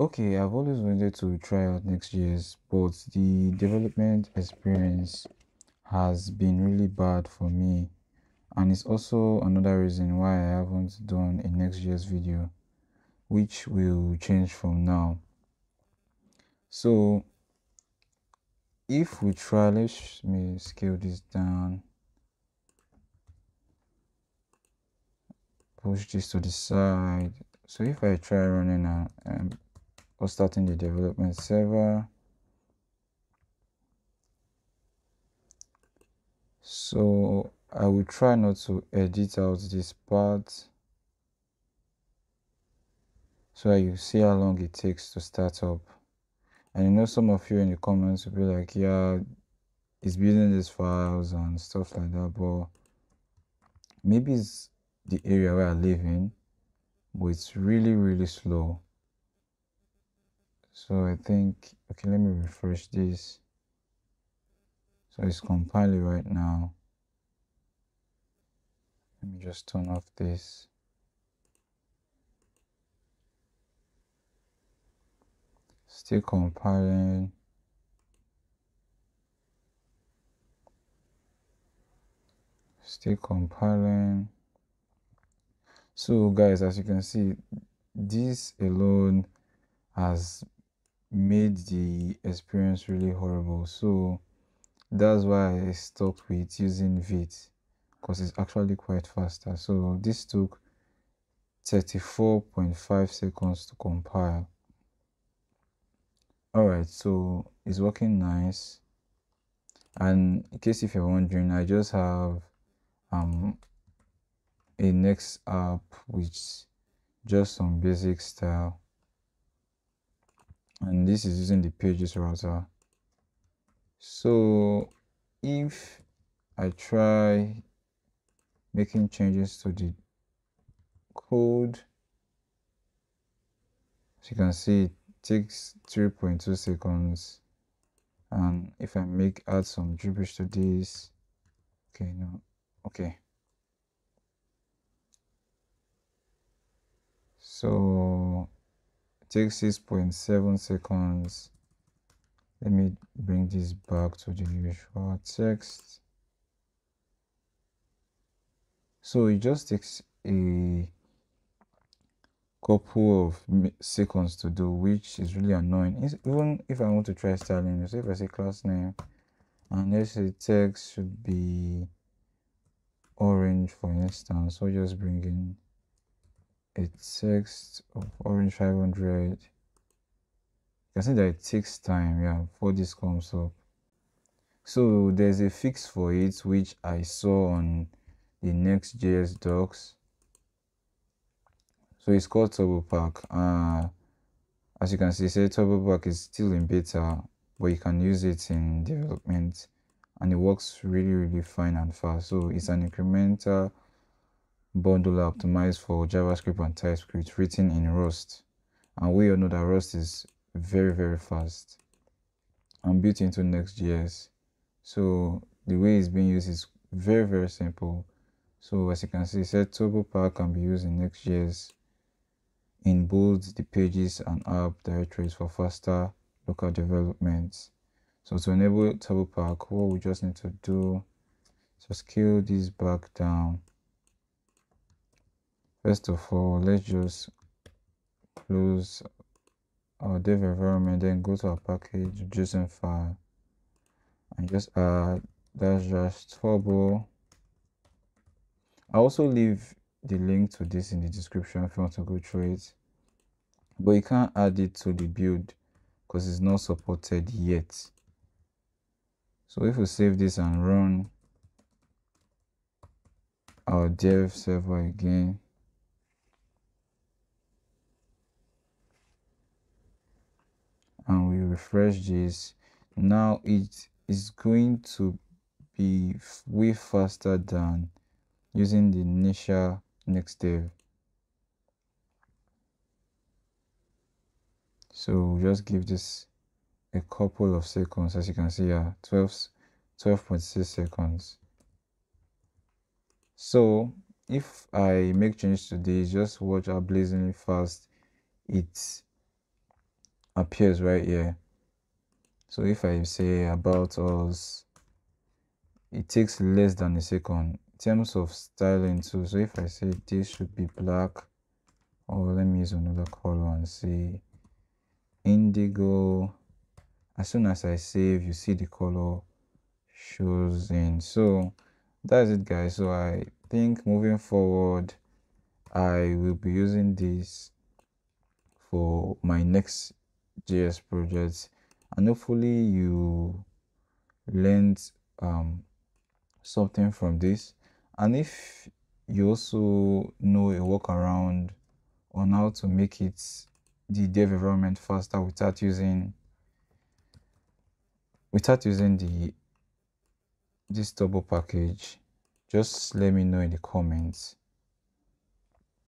Okay, I've always wanted to try out Next.js, but the development experience has been really bad for me. And it's also another reason why I haven't done a Next.js video, which will change from now. So if we try, let me scale this down. Push this to the side. So if I try running a, um, or starting the development server, so I will try not to edit out this part so that you see how long it takes to start up. And you know some of you in the comments will be like yeah it's building these files and stuff like that but maybe it's the area where I live in but it's really really slow so I think okay let me refresh this. So it's compiling right now. Let me just turn off this. Still compiling. Still compiling. So guys as you can see this alone has made the experience really horrible. So that's why I stopped with using Vite because it's actually quite faster. So this took 34.5 seconds to compile. All right so it's working nice. And in case if you're wondering i just have um a next app which just some basic style and this is using the pages router. So if i try making changes to the code as you can see it takes 3.2 seconds. And if I make add some gibberish to this okay no okay. So takes 6.7 seconds. Let me bring this back to the usual text. So it just takes a couple of seconds to do which is really annoying. Even if i want to try styling so if i say class name and let's say text should be orange for instance so just bring in a text of orange 500 you can see that it takes time yeah before this comes up. So there's a fix for it which i saw on the Next.js docs. So it's called Turbopack uh, as you can see say Turbopack is still in beta but you can use it in development and it works really really fine and fast. So it's an incremental bundler optimized for javascript and typescript written in rust and we all know that rust is very very fast and built into next.js so the way it's being used is very very simple so as you can see set Turbopack can be used in next.js in both the pages and app directories for faster local development. So to enable Turbopack, what we just need to do is scale this back down. First of all, let's just close our dev environment, then go to our package JSON file and just add dash dash turbo. I also leave the link to this in the description if you want to go through it but you can't add it to the build because it's not supported yet so if we save this and run our dev server again and we refresh this. Now it is going to be way faster than using the initial next dev so just give this a couple of seconds. As you can see here 12 12.6 seconds. So if i make change to this just watch how blazingly fast it appears right here so if i say about us it takes less than a second in terms of styling too. So if i say this should be black or let me use another color and say indigo as soon as i save you see the color shows in. So that's it guys. So i think moving forward i will be using this for my next js project and hopefully you learned um, something from this. And if you also know a workaround on how to make it the dev environment faster without using without using the this turbo package just let me know in the comments